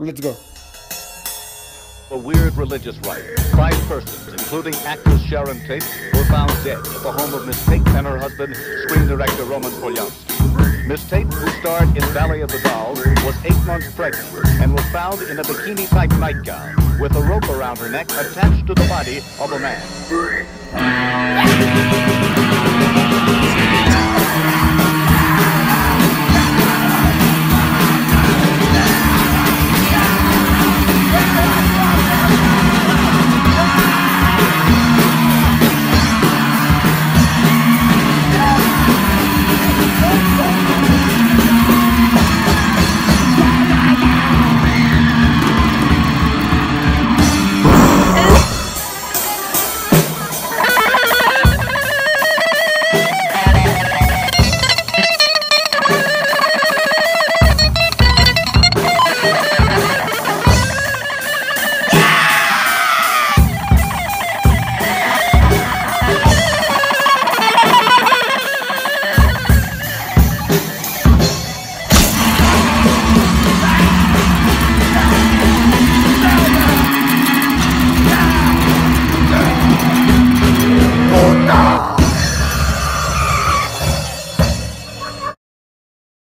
Let's go. A weird religious rite. Five persons, including actress Sharon Tate, were found dead at the home of Miss Tate and her husband, screen director Roman Polanski. Miss Tate, who starred in Valley of the Dolls, was eight months pregnant and was found in a bikini-type nightgown with a rope around her neck attached to the body of a man.